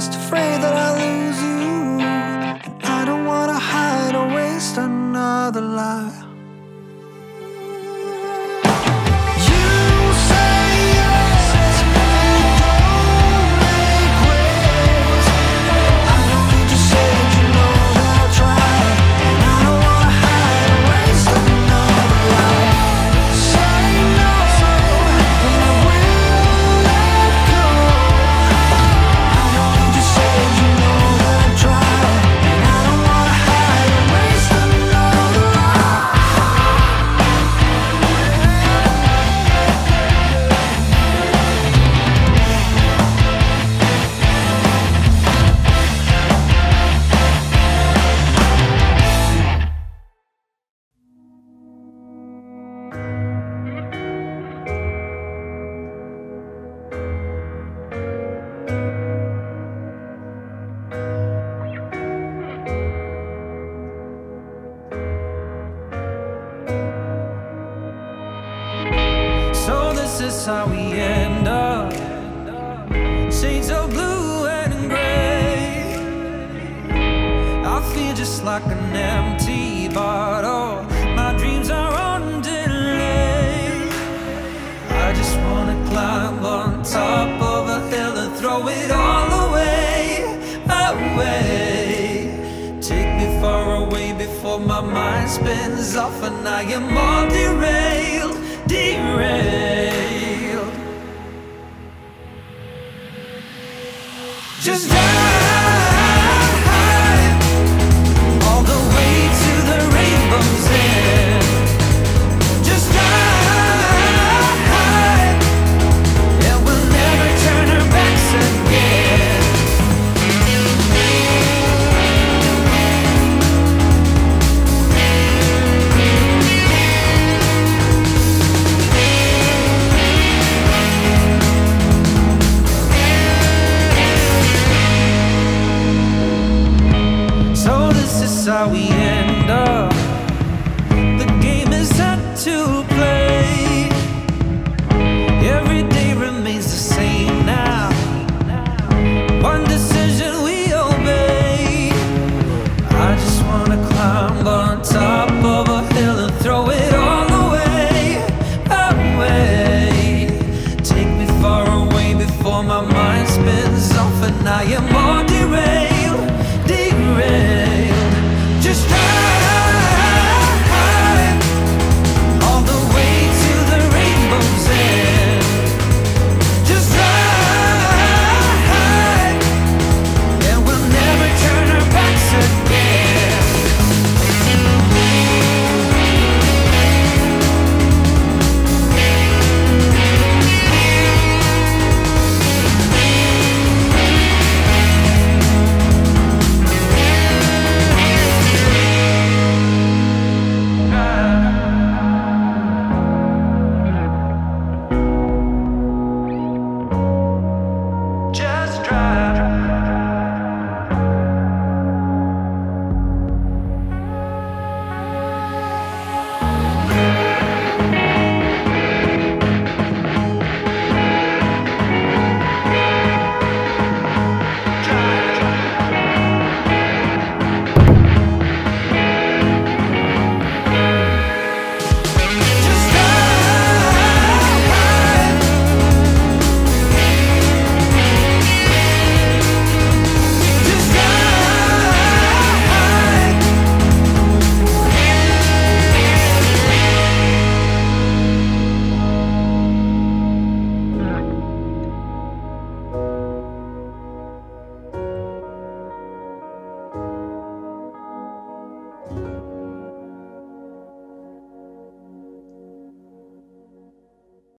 just afraid that I'll lose you. And I don't wanna hide or waste another lie. Is how we end up. Shades of blue and gray. I feel just like an empty bottle. My dreams are on delay. I just wanna climb on top of a hill and throw it all away, away. Take me far away before my mind spins off and I am all derailed, derailed. just down. how we end up. The game is set to play. Every day remains the same now. One decision we obey. I just wanna climb on top of a hill and throw it all away, away. Take me far away before my mind spins off and I am all.